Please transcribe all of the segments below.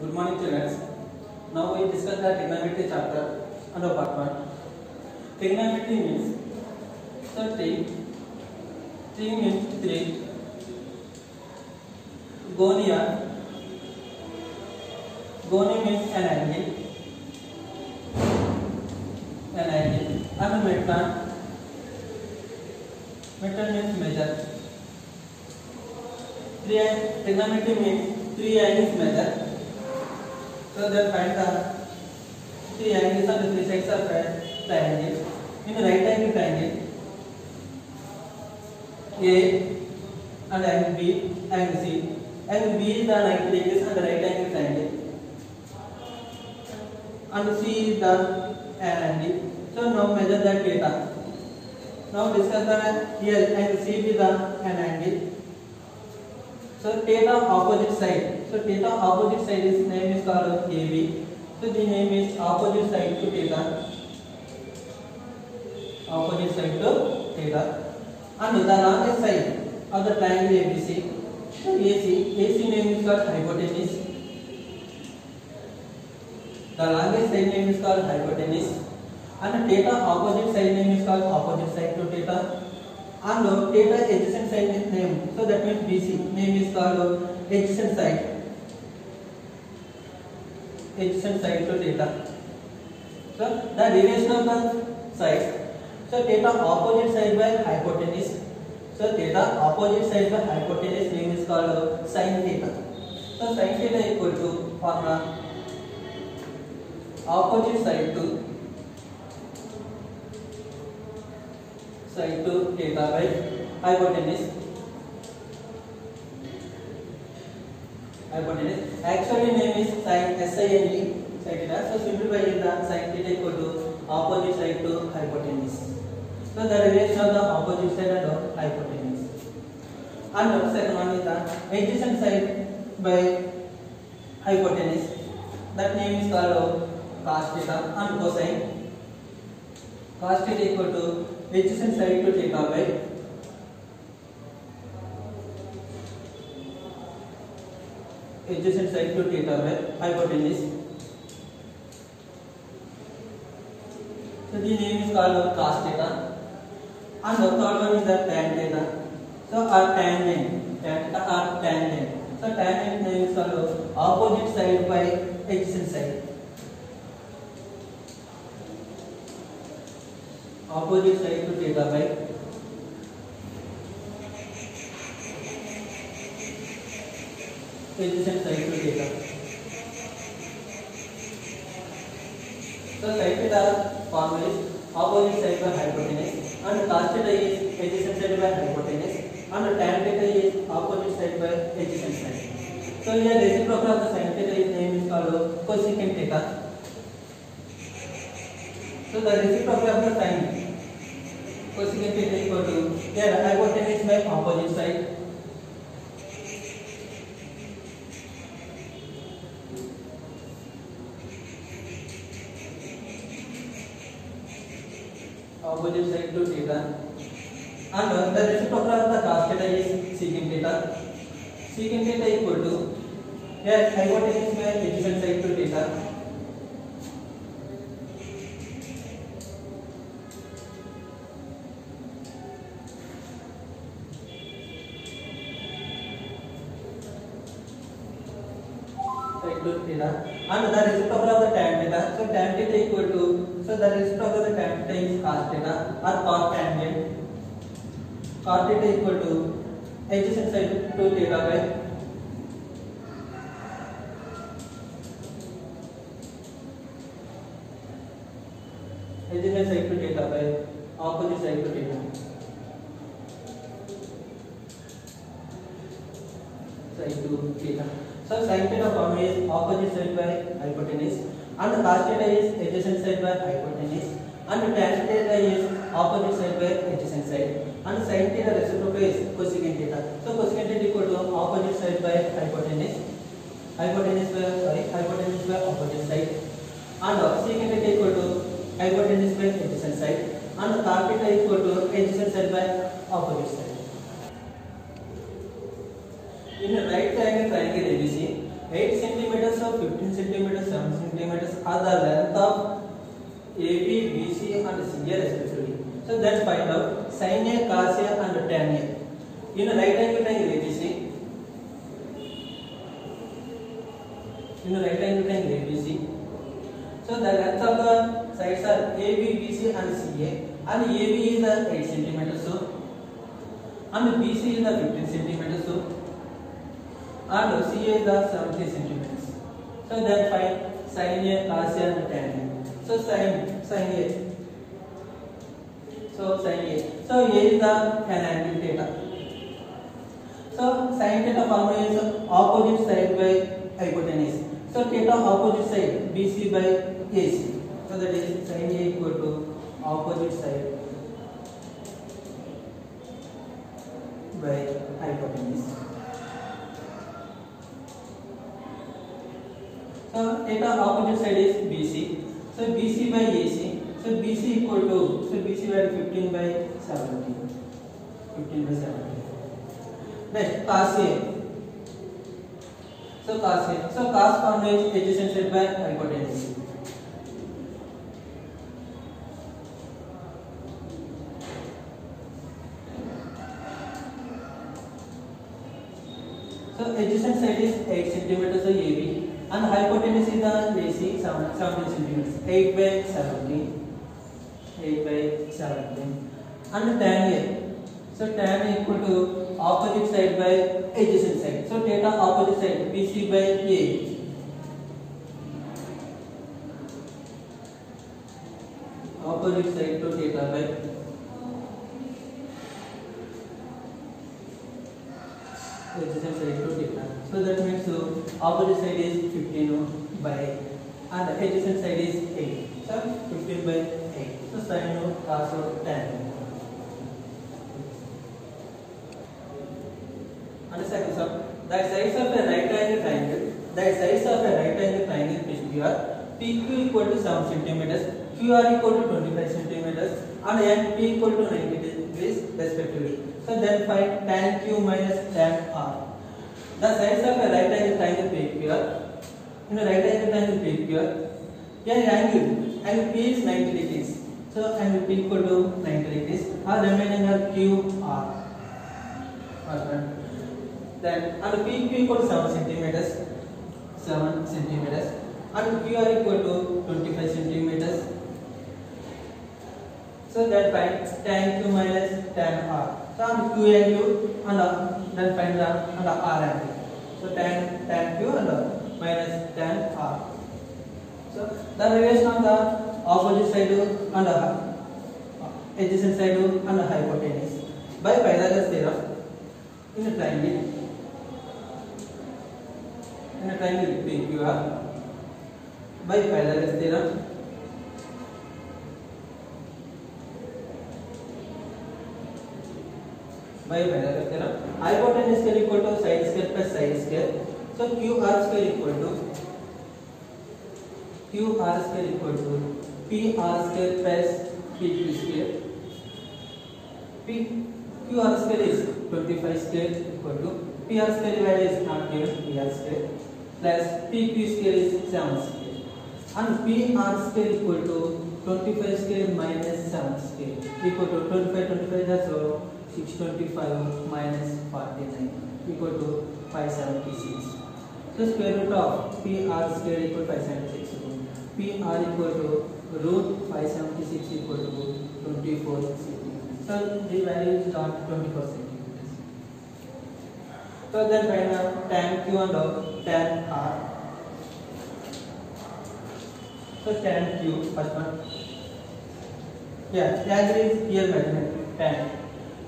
Good morning, students. Now we discuss the trigonometry chapter under part one. Trigonometry means thirty. Three means three. Gonia. Goni means an angle. An angle. And meter. Meter means measure. Three trigonometry means three angles measure. So then find the three angles on the three sides of a triangle. In the right angle triangle, A and angle B, angle C. Angle B is the 90 degrees on the right angle triangle. And C is the angle. So now measure the theta. Now discuss the here angle C is the an angle. So theta opposite side. So theta opposite side is name is called AB. So the name is opposite side to theta. Opposite side to theta. And the longest side of the triangle ABC. So AC. AC name is called hypotenuse. The longest side name is called hypotenuse. And theta opposite side name is called opposite side to theta. And uh, theta adjacent side name. So that means BC name is called uh, adjacent side. Adjacent side to theta. So the derivation of the sides. So theta opposite side by hypotenuse. So theta opposite side by hypotenuse name is called uh, sin theta. So sin theta equal to formula opposite side to side to theta by hypotenuse. Hypotenuse. Actually name is sin SINE sin theta. So simplifying the sin theta equal to opposite side to hypotenuse. So the relation of the opposite side and hypotenuse. And the second one is the adjacent side by hypotenuse. That name is called cos theta and cosine. Cos theta equal to adjacent side to theta by adjacent side to theta by hypotenuse. So the name is called cos theta. And the third one is the tan theta. So our tangent, tan or tangent. So tangent name is called opposite side by adjacent side. Opposite side to theta by adjacent side to theta. So side theta formula is opposite side by hypotenuse and cos theta is adjacent side by hypotenuse and tan theta is opposite side by adjacent side. So here reciprocal of the sin theta is name is called cosecant theta. So the reciprocal of the sin cosecant theta equal to here hypotenuse by opposite side opposite side to theta and the reciprocal of the cos theta is secant theta secant theta equal to here hypotenuse by adjacent side to theta side to theta and the reciprocal of the tan theta so tan theta equal to so the reciprocal of the theta is cos theta or cos tangent cos theta equal to adjacent side to theta by adjacent side to theta by opposite side to theta side to theta so sin theta form is opposite side by hypotenuse and cos theta is adjacent side by hypotenuse and tan theta is opposite side by adjacent side. And sin theta reciprocal is cosecant theta. So cosecant theta equal to opposite side by hypotenuse hypotenuse by sorry hypotenuse by opposite side. And secant theta equal to hypotenuse by adjacent side. And cos theta equal to adjacent side by opposite side. In a right triangle triangle 8 centimeters of 15 centimeters, 7 centimeters are the length of AB, BC and CA respectively. So then find out sin A, cos A and tan A. In a right angle triangle ABC, in a right angle triangle ABC, so the length of the sides are AB, BC and CA and AB is the 8 centimeters so and BC is the 15 centimeters so and CA is the 70 centimeters. So then find sin A, cos A and tan A. So sin sin A. So sin A. So A is the tan angle theta. So sin theta formula is opposite side by hypotenuse. So theta opposite side BC by AC. So that is sin A equal to opposite side So theta opposite side is BC. So BC by AC. So BC equal to so BC value 15 by 70. 15 by 70. Next cos A. So cos A. So cos formula is adjacent side by hypotenuse. So adjacent side is 8 centimeters of AB and hypotenuse is the AC 7, 17 centimeters. 8 by 17. 8 by 17. And tan A. So tan A equal to opposite side by adjacent side. So theta opposite side BC by A. Opposite side to theta by adjacent side to theta. So that means opposite side is 15 by and adjacent side is 8. So 15 by 8. So sin of cos of tan. And second sum, the size of a right angle triangle, the size of a right angle triangle PQR, PQ equal to 7 centimeters, QR equal to 25 centimeters, and NP equal to 90 degrees respectively. So then find tan Q minus tan R. The size of a right angle triangle PQR, in a right angle triangle PQR, an angle, angle P is 90 degrees. So angle P equal to 90 degrees, or remaining are QR. Then and PQ equal to 7 centimeters, 7 centimeters, and QR equal to 25 centimeters. So that find tan Q minus tan R. So on Q angle and uh, then find the the R angle. So tan tan Q and uh, minus tan R. So the relation of the opposite side and the adjacent side and the hypotenuse by Pythagoras theorem in a triangle. In a triangle PQR by Pythagoras theorem by Pythagoras theorem. Hypotenuse square equal to side square plus side square. So QR square equal to QR square equal to PR square plus PQ square. P QR square is 25 square equal to PR square value is not given PR square plus PQ square is 7 square and PR square equal to 25 square minus 7 square equal to 25 25 that's so 625 minus 49 equal to 576. So square root of PR square equal to 576. PR equal to root 576 equal to 24 centimeters. So the value is not 24 centimeters. So then find out tan Q and tan R. So tan Q first one. Yeah, angle is here measurement tan.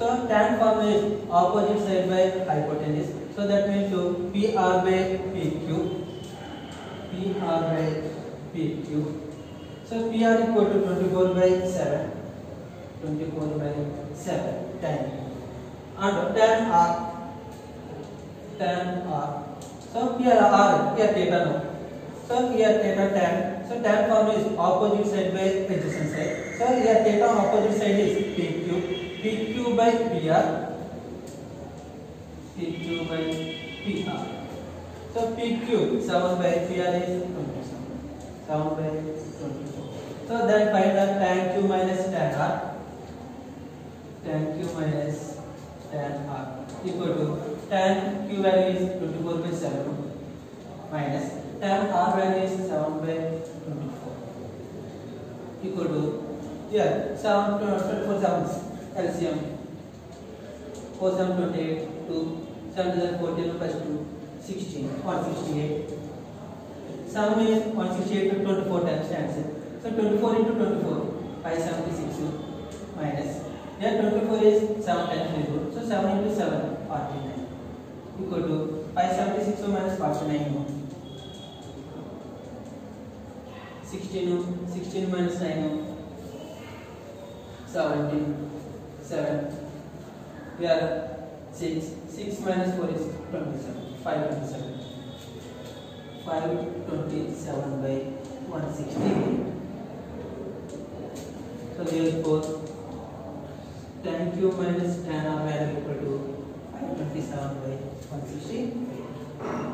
So tan form is opposite side by hypotenuse. So that means so PR by PQ. PR by PQ. So PR equal to 24 by 7. 24 by 7 tan. And tan R. Tan R. So here R, here theta no. So here theta tan. So tan form is opposite side by adjacent side. So here theta opposite side is PQ. PQ by PR. PQ by PR. So P cube 7 by PR is 27. 7 by 24. So then find the tan Q minus tan R. Tan Q minus tan R equal to tan Q value is 24 by 7 minus tan R value is 7 by 24 equal to here 7 24 sevens LCM 4 7 28 2 7 is 14 plus 2 16 168 7 is 168 to 24 times stands so 24 into 24 576 minus here 24 is 7 times 0 so 7 into 7 49 equal to 576 minus 49 16 16 minus 9 17 7 here 6 6 minus 4 is 27 527 527 by 160 so therefore tan q minus tan r value equal to 527 by 160